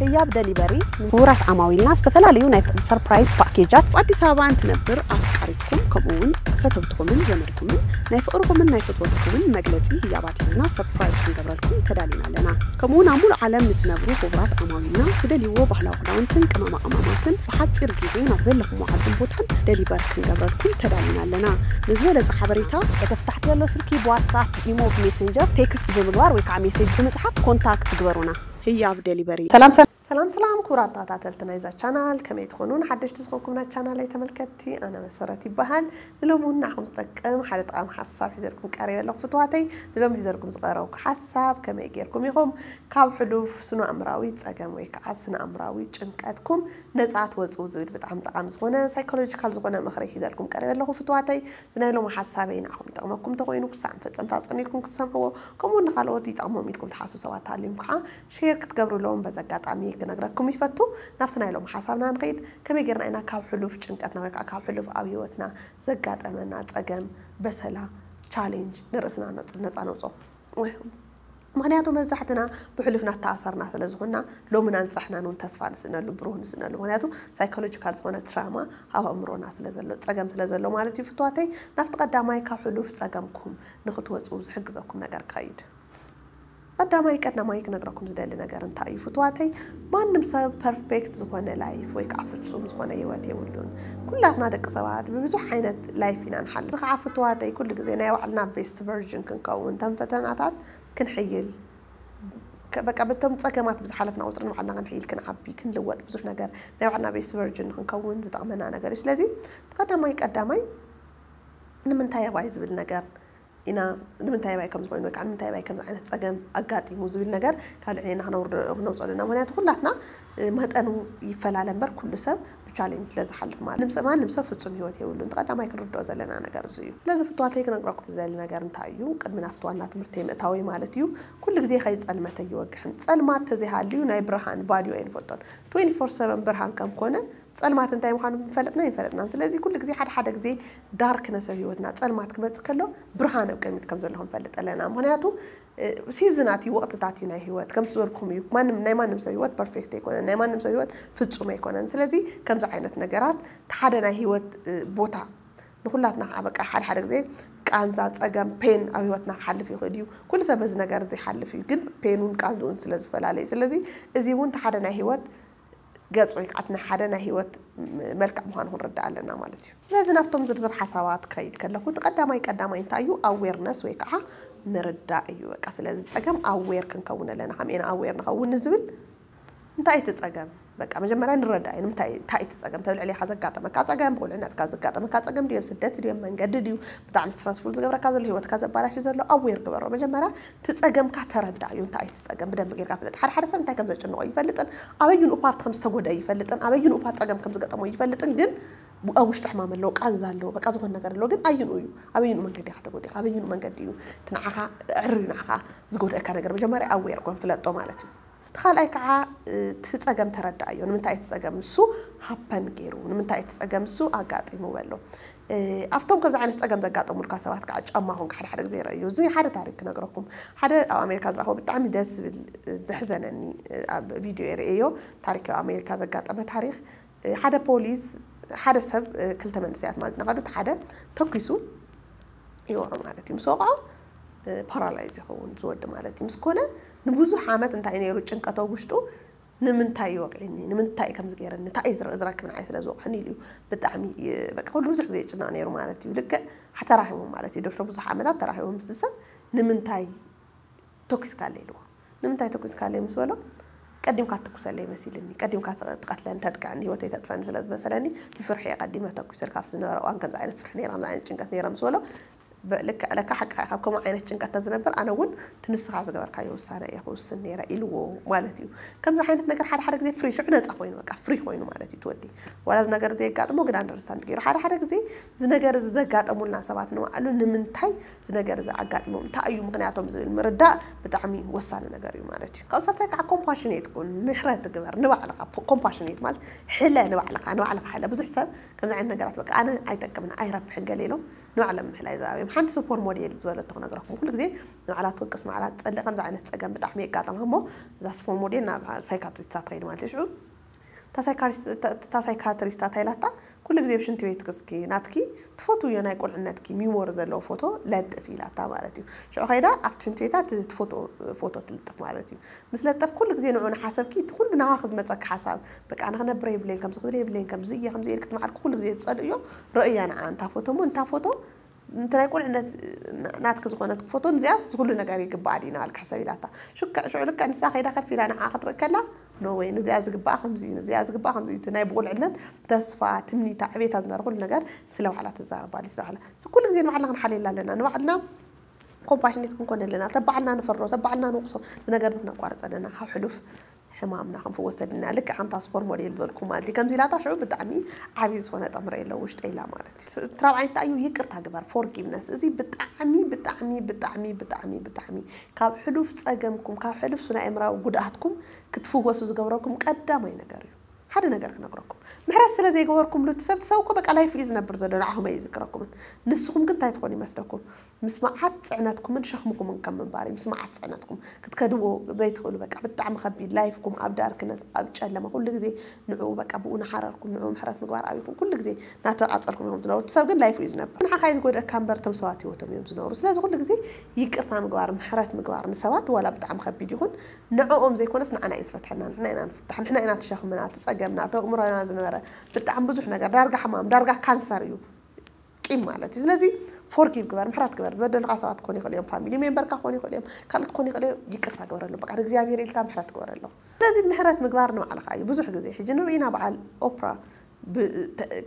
ህያብ ደሊቨሪ ውራት አማዊልና ዝተፈላለዩ ናይ ሰርፕራይዝ ፓኬጃት ኣዲስ ኣበባ እንትነብር ኣፍቃሪትኩም ከምኡውን ፈተውትኹምን ዘመድኩምን ናይ ፍቅርኹምን ናይ ፈትወትኩምን መግለፂ ህያባት ሒዝና ሰርፕራይዝ ክንገብረልኩም ተዳሊና ኣለና ከምኡውን ኣብ ሙሉእ ዓለም ንትነብሩ ክቡራት ኣማዊልና ትደልይዎ ባህላዊ ክዳውንትን ቅመማ ቅመማትን ብሓፂር ግዜ ናብ ዘለኹም ዓድን ቦታን ደሊቨር ክንገብረልኩም ተዳሊና ኣለና ንዝበለፀ ሓበሬታ በተፍታሕቲ ዘሎ ስልኪ ብዋትሳፕ ኢሞ ሜሴንጀር ቴክስት ብምግባር ወይ ከዓ ሜሴጅ ብምፅሓፍ ኮንታክት ግበሩና ህያብ ዴሊቨሪ سلام سلام كورات تاتاتلتنا إذا شانال كما يتخونون حدش تسخونكم نا شانال أي تملكتي أنا مسارتي بهال للومون نحو مستقام حالة قام حساب حزركم كاريبا لو فتواتي للوم حزركم صغيروك حساب كما يجيركم يخوم كاب حلوف سنو أمراوي تساقام ويك عسنا أمراوي چنكاتكم نزعات وزو بتعم طعام زغونا سايكولوجيكال زغونا مخري حزركم كاريبا لو فتواتي زنايلو حسابين أخوم يتقمكم تغوينو كسام فتسام تاسقنيكم كسام هو كمون نغالوتي تقمو منكم تحاسو سوا تعليم كعا شير كتقبرو لهم بزاقات عميك ክነግረኩም ይፈቱ ናብቲ ናይ ሎም ሓሳብና ንኸይድ ከመይ ጌርና ኢና ካብ ሕሉፍ ጭንቀትና ወይ ከዓ ካብ ሕሉፍ ኣብ ሂወትና ዘጋጠመና ፀገም በሰላ ቻሌንጅ ንርእስና ነፃ ነውፆ ምክንያቱ መብዛሕትና ብሕሉፍ ናተኣሰርና ስለ ዝኾንና ሎሚና ንፃሕናን እውን ተስፋ ንስእነሉ ብሩህ ንስእነሉ ምክንያቱ ሳይኮሎጂካል ዝኮነ ትራማ ኣብ ኣእምሮና ስለዘሎ ፀገም ስለ ዘሎ ማለት እዩ ፍትዋተይ ናብቲ ቀዳማይ ካብ ሕሉፍ ፀገምኩም ንክትወፁ ዝሕግዘኩም ነገር ካይድ أدرى مايك أدرى مايك نقرأكم زدال لنقر انتاي فتواتي ما نمسا بيرفكت زخونا لايف ويك عفتشوم زخونا يواتي ولون كلاتنا دق سوات ببزح عينة لايفينا نحل دخع فتواتي كل قذينا يوعلنا بيست فيرجن كنكون تم فتناتات كنحيل በቃ በቶም ፀገማት ብዝሓለፍና ቁፅሪ ንባዕልና ክንሕይል ክንዓቢ ክንልወጥ ብዙሕ ነገር ናይ ባዕልና ቤስ ቨርጅን ክንከውን ዝጠቕመና ነገር እዩ ስለዚ ተቐዳማይ ቀዳማይ ንምንታይ ኣባይ ዝብል ነገር ኢና ንምንታይ ባይ ከም ዝኮይኑ ወይከዓ ንምንታይ ባይ ከምዚ ዓይነት ፀገም ኣጋጢሙ ዝብል ነገር ካብ ልዕልና ክነውፅኦ ኣለና ምክንያቱ ኩላትና መጠኑ ይፈላለ እምበር ኩሉ ሰብ ብቻሌንጅ ስለዝሓልፍ ማለት ማንም ሰብ ፍፁም ሂወት የብሉን ተቀዳማይ ክንርድኦ ዘለና ነገር እዚ እዩ ስለዚ ፍትዋተይ ክነግረኩም ዝደሊ ነገር እንታይ እዩ ቅድሚ ናፍቲ ዋና ትምህርቲ ምእታዊ ማለት እዩ ኩሉ ግዜ ከይፀልመተ ይወግሕን ፀልማት ተዘይሃልዩ ናይ ብርሃን ቫልዩ ኣይንፈጦን 24 ብርሃን ከም ኮነ ጸልማት እንታይ ምዃኑ ፈለጥና ይፈለጥናን ስለዚ ኩሉ ግዜ ሓደ ሓደ ግዜ ዳርክነስ ኣብ ሂወትና ፀልማት ክመፅእ ከሎ ብርሃን ኣብ ቅድሚት ከም ዘሎ ክንፈልጥ ኣለና ምክንያቱ ሲዝናት እዩ ወቅትታት እዩ ናይ ሂወት ከም ዝበልኩም እዩ ናይ ማንም ሰብ ሂወት ፐርፌክት ኣይኮነን ናይ ማንም ሰብ ሂወት ፍፁም ኣይኮነን ስለዚ ከምዚ ዓይነት ነገራት ሓደ ናይ ሂወት ቦታ ንኩላትና ከዓ በቃ ሓደ ሓደ ግዜ ቃንዛ ፀገም ፔን ኣብ ሂወትና ክሓልፍ ይኽእል እዩ ኩሉ ሰብ በዚ ነገር እዚ ይሓልፍ እዩ ግን ፔኑን ቃንዝኡን ስለዝፈላለዩ ስለዚ እዚ እውን እቲ ሓደ ናይ ሂወት ገጽ ወይ ከዓ ሓደ ናይ ሂወት መልክዕ ምዃኑ ክንርዳእ ኣለና ማለት እዩ ስለዚ ናብቶም ዝርዝር ሓሳባት ክኸይድ ከለኹ እቲ ቀዳማይ ቀዳማይ እንታይ እዩ ኣዌርነስ ወይ ከዓ ምርዳእ እዩ በቃ ስለዚ ፀገም ኣዌር ክንከውን ኣለና ከመኤና ኣዌር ንኸውን ንዝብል እንታይ እቲ ፀገም በቃ መጀመሪያ እንረዳ ይንም ታይ ትፀገም ተብል ዕልየ ዘጋጠመካ ፀገም ብቁልዕነትካ ዘጋጠመካ ፀገም ድዮም ስደት ድዮም መንገዲ ድዩ ብጣዕሚ ስትረስፉል ዝገብረካ ዘሎ ሂወትካ ዘባላሽ ዘሎ ኣዌር ግበሮ መጀመሪያ ትፀገምካ ተረዳ እዩ እንታይ ትፀገም ብደንብ ጌርካ ፍለጥ ሓደ ሓደ ሰብ እንታይ ከም ዘጭንቆ ይፈልጥን ኣበይንኡ ፓርት ከም ዝተጎደአ ይፈልጥን ኣበይንኡ ፓርት ፀገም ከም ዝገጠሞ ይፈልጥን ግን ኣብ ውሽጢ ሕማም ኣለዎ ቃንዛ ኣለዎ በቃ ዝኾነ ነገር ኣለዎ ግን ኣይንኡ እዩ ኣበይንኡ መንገዲ ኢኻ ተጎዲእካ ኣበይንኡ መንገዲ እዩ እቲ ንዓኻ ዕርዩ ንዓኻ ዝጎድአካ ነገር መጀመርያ ኣዌር ኮን ፍለጦ ማለት እዩ تخلقك ع تتسأجم تردعيو نمتى يتسأجم سو هابن غيرو نمتى يتسأجم سو أجات المولو أفتهم كم زعلت تسأجم زجات أمور كسبات كعج أما هون كحد حد زيرا يوزي حد تاريخ نجركم حد أو أمريكا زرا هو بتعمل داس بالزحزنني فيديو إرئيو تاريخ أمريكا زجات أما تاريخ حد بوليس حد سب كل ثمان ساعات مالتنا قالوا حد تقيسو يورو مالتي مسوقه ፓራላይዝ ይኸውን ዝወድ ማለት እዩ ምስ ኮነ ንብዙሕ ዓመት እንታይ ነይሩ ጭንቀቶ ውሽጡ ንምንታይ ይወቅዕኒ ንምንታይ ከም ዝገይረኒ እንታይ ዝረክብን ዓይ ስለ ዝወቅዕኒ ኢሉ እዩ ብጣዕሚ በ ኩሉ ብዙሕ ግዜ ጭናቕ ነይሩ ማለት እዩ ልክዕ ተራሂቦም ማለት እዩ ድሕሪ ብዙሕ ዓመታት ተራሂቦም ምስ ሰብ ንምንታይ ተኪስካ ኣለ ኢልዎ ንምንታይ ተኪስካ ኣለ ምስ በሎ ቀዲምካ ትኩሰለ ይመሲልኒ ቀዲምካ ትቀትለኒ ተጥቅዕኒ ሂወተይ ተጥፈኒ ስለ ዝመሰለኒ ብፍርሒ ቀዲመ ተኩሰል ካብ ዝነበረ እዋን ከምዚ ዓይነት ፍርሒ ነረ ከምዚ ዓይነት ጭንቀት ነረ ምስ በሎ لك حق ካብከም ዓይነት ጭንቀት ዝነበር ኣነ እውን ትንስኻ ዝገበርካዮ ውሳነ እየ ክውስን ነረ ኢልዎ ማለት እዩ ከምዚ ዓይነት ነገር ሓደ ሓደ ግዜ ፍሪ ሽዑ ነፃ ኮይኑ በቃ ፍሪ ኮይኑ ማለት እዩ ትወዲ ዋላ እዚ ነገር ዘየጋጥሞ ግን ኣንደርስታንድ ገይሩ ሓደ ሓደ ግዜ እዚ ነገር ዘጋጠሙልና ሰባት ንባዕሉ ንምንታይ እዚ ነገር እዚ ኣጋጢሞም እንታይ እዩ ምክንያቶም ዝብል ምርዳእ ብጣዕሚ ወሳኒ ነገር እዩ ማለት እዩ ካብ ሳልሳይ ከዓ ኮምፓሽኔት ኩን ምሕረት ግበር ንባዕልካ ኮምፓሽኔት ማለት ሕለ ንባዕልካ ንባዕልካ ሕለ ብዙሕ ሰብ ከምዚ ዓይነት ነገራት በቃ ኣነ ኣይጠቅምን ኣይረብሕን ገሌሎም ንባዕሎም ምሕላይ ዝኣብዮም ሓንቲ ሱፐር ሞዴል ዝበለቶ ክነገረኩም ኩሉ ግዜ ንባዕላ ትወቅስ ማዕላት ትፀልእ ከምዚ ዓይነት ፀገም ብጣዕሚ የጋጠማ እሞ እዛ ሱፐር ሞዴል ናብ ሳይካትሪስታ ትኸይድ ማለት እዩ ሽዑ እታ ሳይካትሪስታ ታይላታ ኩሉ ግዜ ብሽንቲ ቤት ክስኪ ናትኪ ትፈትውዮ ናይ ቁልዕነትኪ ሚሞር ዘለዎ ፎቶ ለጥፍ ኢላታ ማለት እዩ ሽዑ ከይዳ ኣብቲ ሽንቲ ቤታ ትፎቶ ፎቶ ትልጥፍ ማለት እዩ ምስ ለጠፍ ኩሉ ግዜ ንዑ ንሓሰብኪ እቲ ኩሉ ናባኺ ዝመፀኪ ሓሳብ በቃ ንክነብረ የብለይን ከምዚ ክብለ የብለይን ከምዚ እየ ከምዚ ኢል ክትመዓልኩ ኩሉ ግዜ ትፀልእ እዮ ርእያ ንዓ እንታ ፎቶ እሞ እንታ ፎቶ እንታይ ኩሉ ናት ክትኾነ ትክፈቶ ንዚኣስ ዝኩሉ ነገር ይግባኣል እዩ ናባልካ ሓሳብ ኢላታ ሽዑ ልክዕ ንሳ ከይዳ ከፍ ኢላ ንዓ ክትርኢ ከላ ኖወይ ንዚኣ ዝግባእ ከምዚ እዩ ንዚኣ ዝግባእ ከምዚ እዩ ናይ ብቁልዕነት ተስፋ ትምኒታ ዕቤታ ዝነበረ ኩሉ ነገር ስለ ባዕላ ትዛረባል እዩ ስለ ባዕላ ኩሉ ግዜ ንባዕልና ክንሓልየላ ኣለና ንባዕልና ኮምፓሽኔት ክንኮን ኣለና ተባዕልና ንፈሮ ተባዕልና ንቁሶ ዝነገር እዚ ክነቋርፅ ኣለና ካብ ሕሉፍ ሕማምና ከም ፈወሰልና ልክዕ ከምታ ስፖር ሞዴል ዝበልኩ ማለት እዩ ከምዚኢላታ ሽዑ ብጣዕሚ ዓብዪ ዝኾነ ጠምረ የለ ውሽጢ ኢላ ማለት እዩ ትራብዓይ እንታይ እዩ ይቅርታ ግበር ፎርጊቭነስ እዚ ብጣዕሚ ብጣዕሚ ብጣዕሚ ብጣዕሚ ብጣዕሚ ካብ ሕሉፍ ፀገምኩም ካብ ሕሉፍ ሱና ኣእምራዊ ጉድኣትኩም ክትፍወሱ ዝገብረኩም ቀዳማይ ነገር እዩ حد نقرك نقركم محرس سلا زي جواركم لو تسبت سوكو بك الله يفيز نبر زلنا عهما يذكركم نسكم كنت هاي تقولي مسدكم مسمع حد عناتكم من شخمكم من كم باري مسمع حد عناتكم كنت كدو زي تقول بك عبد عم خبي لايفكم عبد دارك ناس عبد شل ما كل جزي نعو بك أبو نحرركم نعو محرس مجوار عليكم كل جزي ناتا عطركم يوم زنا وتسب كن لايف يز نبر نح خايز قول كم بر تم سواتي وتم يوم زنا ورس لازم كل جزي يكرت عم جوار محرس نسوات ولا بتعم خبي يكون نعو أم زي كونس نعنا يسفتحنا نعنا نفتح نعنا نتشخم نعنا تسأل ዝፀገምና ተእምሮና ዝነበረ ብጣዕሚ ብዙሕ ነገር ዳርጋ ሕማም ዳርጋ ካንሰር እዩ ቂም ማለት እዩ ስለዚ ፎርጊቭ ግበር ምሕራት ግበር ዝበደልካ ሰባት ክኾኑ ይኽእል እዮም ፋሚሊ ሜምበርካ ክኾኑ ይኽእል እዮም ካልኦት ክኾኑ ይኽእል እዮም ይቅርታ ግበረሎም በቃ እግዚኣብሔር ኢልካ ምሕረት ግበረሎም ስለዚ ምሕረት ምግባር ንባዕልካ እዩ ብዙሕ ግዜ ሕጂ ንርኢና በዓል ኦፕራ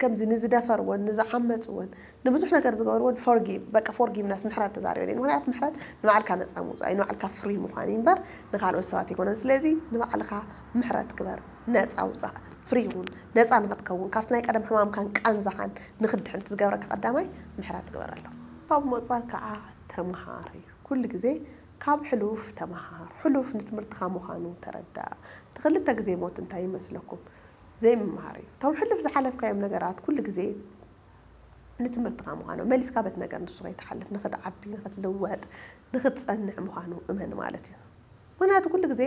ከምዚ ንዝደፈርዎን ንዝዓመፅዎን ንብዙሕ ነገር ዝገበርዎን ፎርጊቭ በቃ ፎርጊቭ ናስ ምሕረት ተዛሪበ እየ ምክንያቱ ምሕረት ንባዕልካ ነፃ ምውፃእ ንባዕልካ ፍሪ ምዃን እዩ እምበር ንካልኦት ሰባት ኣይኮነን ስለዚ ንባዕልካ ምሕረት ግበር ነፃ ውፃእ ፍሪ እውን ነፃ ንኽትከውን ካብቲ ናይ ቀደም ሕማምካን ቃንዛኻን ንክድሕን ትዝገብረካ ቀዳማይ ምሕረት ግበር ኣሎ ካብ መፃእ ከዓ ተምሃር እዩ ኩሉ ግዜ ካብ ሕሉፍ ተምሃር ሕሉፍ ንትምህርትካ ምዃኑ ተረዳእ እቲ ክልተ ግዜ ሞት እንታይ ይመስለኩም زيمهاري توم حلف زحلف كايم نجارات كل جزيل نتمرت غام غانو ماليس كابت نجار نصغي تحلف نخد عبي نخد لوات نخد صنع مغانو امان مالتي ምክንያቱ ኩሉ ግዜ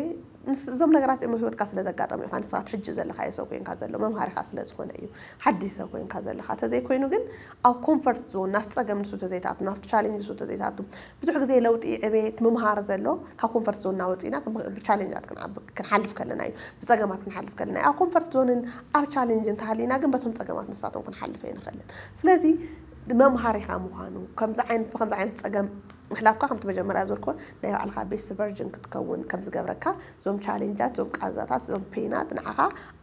እዞም ነገራት እዮም ሂወትካ ስለ ዘጋጠሙ ኢኻ ንስኻ ትሕጂ ዘለካ የ ሰብ ኮይንካ ዘሎ መምሃሪካ ስለ ዝኾነ እዩ ሓዲስ ሰብ ኮይንካ ዘለካ ተዘይኮይኑ ግን ኣብ ኮምፈርት ዞን ናብቲ ፀገም ንሱ ተዘይትኣቱ ናብቲ ቻሌንጅ ንሱ ተዘይትኣቱ ብዙሕ ግዜ ለውጢ ዕቤት ምምሃር ዘሎ ካብ ኮምፈርት ዞን እናወፂና ብቻሌንጃት ክንሓልፍ ከለና እዩ ብፀገማት ክንሓልፍ ከለና እዩ ኣብ ኮምፈርት ዞንን ኣብ ቻሌንጅን ተሃሊና ግን በቶም ፀገማት ንሳቶም ክንሓልፈ ይንኽእልን ስለዚ መምሃሪኻ ምዃኑ ከምዚ ዓይነት ብከምዚ ዓይነት ፀገም ምሕላፍካ ከም መጀመርያ ዝበልክዎ ናይ ባዕልካ ቤስት ቨርጅን ክትከውን ከም ዝገብረካ ዞም ቻሌንጃት ዞም ቃዛታት ዞም ፔናት ንዓኻ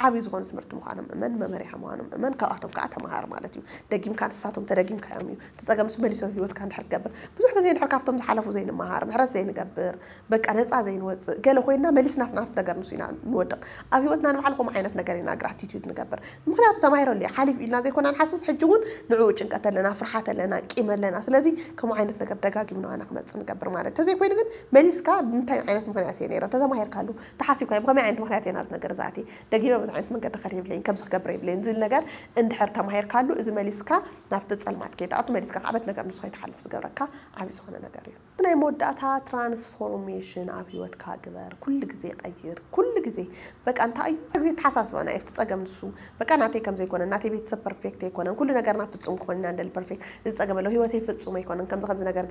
ዓብዪ ዝኾኑ ትምህርቲ ምዃኖም እመን መመርያ ምዃኖም እመን ካብኣቶም ከዓ ተምሃር ማለት እዩ ደጊምካ ንሳቶም ተደጊምካ እዮም እዩ ተፀገምስ መሊሶም ሂወትካ እንድሕር ትገብር ብዙሕ ግዜ ድሕር ካብቶም ዝሓለፉ ዘይንመሃር ምሕረት ዘይንገብር በቃ ነፃ ዘይንወፅእ ገለ ኮይና መሊስና ናፍቲ ነገር ንሱ ኢና ንወድቕ ኣብ ሂወትና ንባዕልኩም ዓይነት ነገር ኢና ግራቲቱድ ንገብር ምክንያቱ ተማሂሮ ለ ሓሊፍ ኢልና ዘይኮና ንሓስብስ ሕጂ እውን ንዕኡ ጭንቀት ኣለና ፍርሓት ኣለና ቂም ኣለና ስለዚ ከምኡ ዓይነት ነገር ደጋጊምና ምእመና ክመፅእ ንገብር ማለት ተዘይ ኮይኑ ግን መሊስካ ብምንታይ ዓይነት ምክንያት እየ ነረ ተዘማሂርካሉ ተሓሲብካዮ ብከመይ ዓይነት ምክንያት እየ ናብዚ ነገር ዝኣት ደጊመ ብዙ ዓይነት መንገዲ ክኸድ የብለይን ከምዚ ክገብር የብለይን ዝብል ነገር እንድሕር ተማሂርካሉ እዚ መሊስካ ናብቲ ፀልማት ከይትኣቱ መሊስካ ከዓ ነገር ንስ ከይትሓልፍ ዝገብረካ ዓብዪ ዝኾነ ነገር እዩ ናይ መወዳእታ ትራንስፎርሜሽን ኣብ ሂወትካ ግበር ኩሉ ግዜ ቀይር ኩሉ ጊዜ በቃ እንታ ጊዜ ተሓሳስበና እዩ ትፀገም ንሱ በቃ ናተይ ከምዘ ይኮነ ናተይ ቤተሰብ ፐርፌክት ኣይኮነን ኩሉ ነገርና ፍፁም ክኾንና ንደል ፐርፌክት እዚ ዝፀገመለዎ ሂወተይ ፍፁም ኣይኮነን ከምዚ ከምዚ ነገር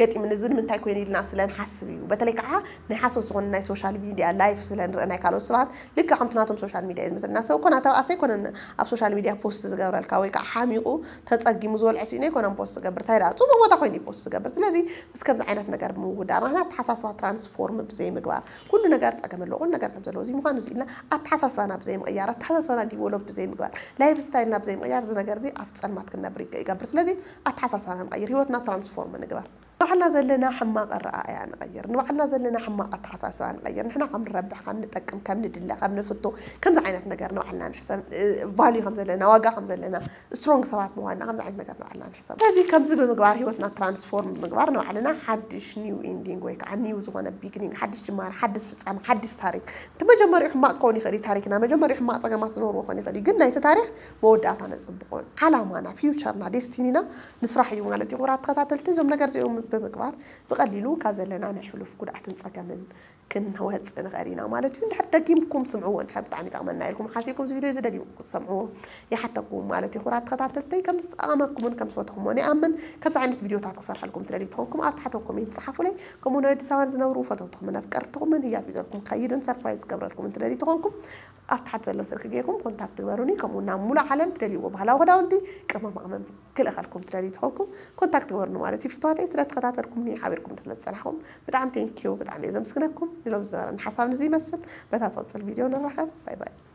ገጢምን እዚ ንምንታይ ኮይኑ ኢልና ስለን ሓስብ እዩ በተለይ ከዓ ናይ ሓሶት ዝኮነ ናይ ሶሻል ሚዲያ ላይፍ ስለንርኢ ናይ ካልኦት ሰባት ልክ ከምቲ ናቶም ሶሻል ሚዲያ እዩ ዝመስለና ሰብ ኮና ተባኣሰ ኣይኮነን ኣብ ሶሻል ሚዲያ ፖስት ዝገብረልካ ወይ ከዓ ሓሚቑ ተፀጊሙ ዝበልዐ ስኡ ኣይኮነን ፖስት ዝገብር እንታይ ደኣ ፅቡቅ ቦታ ኮይኑ ፖስት ዝገብር ስለዚ ምስ ከምዚ ዓይነት ነገር ናና ተሓሳስባ ትራንስፎርም ብዘይምግባር ኩሉ ነገር ፀገመለዎ ነገር ስራሕ ከም ዘለዎ እዚ ምኳኑ እዚ ኢልና ኣተሓሳስባና ብዘይ ኣተሓሳስባና ዲቨሎፕ ብዘይ ምግባር ላይፍ ስታይልና ብዘይ ምቅያር እዚ ነገር እዚ ኣብቲ ፀልማት ክነብር ይገብር ስለዚ ኣተሓሳስባና ንቀይር ሂወትና ትራንስፎርም ንግባር ንባዕልና ዘለና ሕማቕ ኣረኣእያ ንቐይር ንባዕልና ዘለና ሕማቕ ኣተሓሳስባ ንቐይር ንሕና ከም ንረብሕ ከም ንጠቅም ከም ንድለ ከም ንፍቶ ከምዚ ዓይነት ነገር ንባዕልና ንሕሰብ ቫልዩ ከም ዘለና ዋጋ ከም ዘለና ስትሮንግ ሰባት ምኳንና ከምዚ ዓይነት ነገር ንባዕልና ንሕሰብ ስለዚ ከምዚ ብምግባር ሂወትና ትራንስፎርም ብምግባር ንባዕልና ሓድሽ ኒው ኢንዲንግ ወይ ከዓ ኒው ዝኾነ ቢግኒንግ ሓድሽ ጅማር ሓድሽ ፍፃሚ ሓድሽ ታሪክ እቲ መጀመሪኡ ሕማቕ ክኸውን ይኽእል እዩ ታሪክና መጀመሪኡ ሕማቕ ፀገማት ዝነብርዎ ክኸውን ይኽእል እዩ ግን ናይቲ ታሪክ መወዳእታ ነፅብቆን ዓላማና ፊውቸርና ዴስቲኒና ንስራሕ እዩ ማለት እዩ ኩራት ተኸታተልቲ እዞም ነገር እዚኦም بمكبار بقليلو كازلنا أنا حلو في كل أحسن من كن هو هتسأل غارينا وما لتو نحب دقيمكم سمعوا نحب تعمي تعملنا لكم حاسيكم زي بيلو دقيمكم سمعوا يا حتى قوم ما لتو خرات خد على التي كم أمامكم كم صوتكم وأنا أمن كم زعلنا فيديو تعطي صرح لكم ترى ليتهمكم أعطي حتى قوم ينصحوا لي كم نويد سوالف زنا وروفة تدخل منا فكرتكم هي بيزلكم خير سرفايز قبل لكم ترى أفتحت زلو سرك جيكم كونتاكت تبروني كم ونام ملا علم تريلي وبهلا وداوندي كم ما عمم كل أخلكم تريلي تحكم كونتاكت تبرونو ما رتي فتوات إسرة خداتركم ني حبركم تلا سرحهم بدعم تينكيو بدعم إذا مسكنكم نلوم زارن حصل نزي مثل بس هتوصل فيديو نرحب باي باي